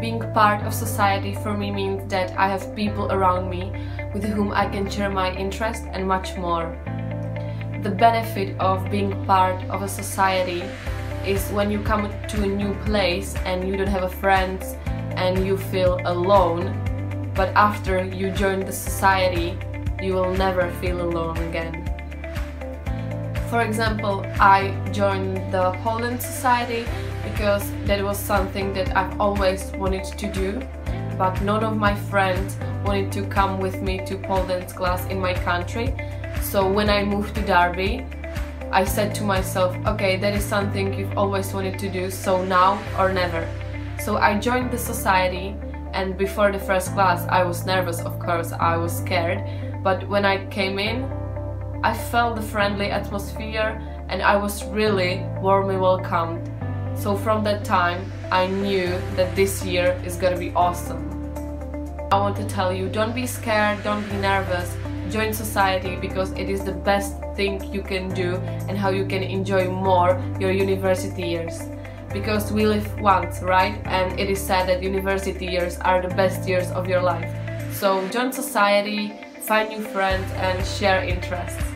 Being part of society for me means that I have people around me with whom I can share my interests and much more. The benefit of being part of a society is when you come to a new place and you don't have a friends and you feel alone, but after you join the society, you will never feel alone again. For example, I joined the Pole Dance Society because that was something that I've always wanted to do, but none of my friends wanted to come with me to pole dance class in my country. So when I moved to Derby, I said to myself, okay, that is something you've always wanted to do, so now or never. So I joined the society and before the first class I was nervous, of course, I was scared, but when I came in, I felt the friendly atmosphere and I was really warmly welcomed. So from that time, I knew that this year is gonna be awesome. I want to tell you, don't be scared, don't be nervous, join society because it is the best thing you can do and how you can enjoy more your university years. Because we live once, right? And it is said that university years are the best years of your life. So join society, find new friends and share interests.